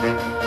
Música